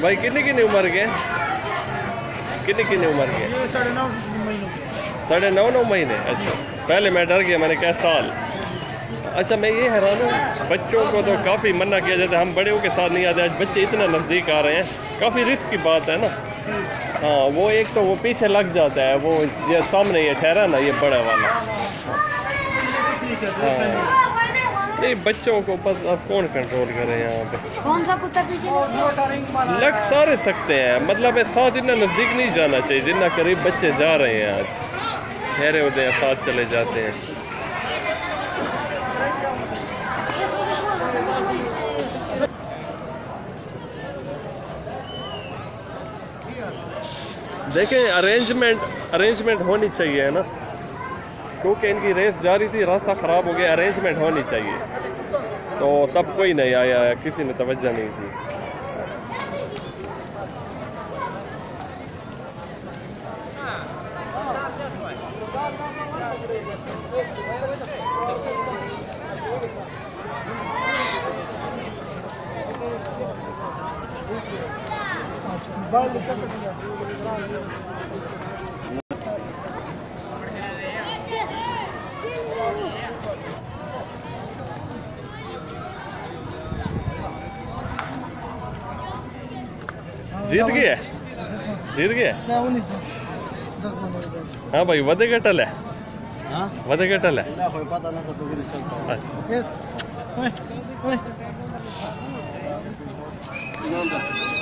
بھائی کتنی کن عمر کے؟ کتنی کن عمر کے؟ ساڑھے نو نو مہینے اچھا۔ پہلے میں ڈر گیا میں نے کہا سال۔ اچھا میں یہ حیران ہوں بچوں کو تو کافی منع کیا جاتا ہے ہم بڑے کے ساتھ نہیں آتے آج بچے اتنا نزدیک آ رہے ہیں۔ کافی رسک کی بات ہے نا۔ ہاں وہ ایک تو وہ پیچھے لگ جاتا ہے، وہ یہ سامنے یہ ٹھہرا نا، یہ بڑا والا۔ نہیں بچوں کو بس اب کون کنٹرول کرے یہاں پہ؟ کون سا کتا پیچھے لگ سارے سکتے ہیں۔ مطلب ہے ساتھ اتنا نزدیک نہیں جانا چاہیے جتنا قریب بچے جا رہے ہیں آج۔ ٹھہرے ہوتے ہیں، ساتھ چلے جاتے ہیں۔ دیکھیں ارینجمنٹ ارینجمنٹ ہونی چاہیے، ہے نا؟ کیونکہ ان کی ریس جاری تھی، راستہ خراب ہو گیا ارینجمنٹ ہونی چاہیے۔ تو تب کوئی نہیں آیا، کسی نے توجہ نہیں تھی جیت گئے جیت گئے ہاں بھائی ودے کٹل ہے ودے کٹل ہے اچھا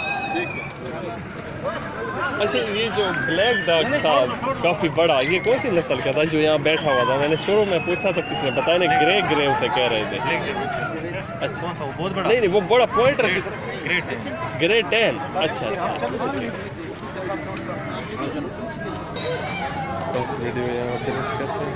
اچھا یہ جو بلیک ڈاگ تھا کافی بڑا یہ کون سی نسل کا تھا جو یہاں بیٹھا ہوا تھا؟ میں نے شروع میں پوچھا تو کسی نے بتایا نہیں گرے گرے اسے کہہ رہے تھے۔ اچھا۔ بہت بڑا۔ نہیں نہیں وہ بڑا پوائنٹر گرے ٹین اچھا اچھا۔ بس ویڈیو یہاں فنش کرتے ہیں۔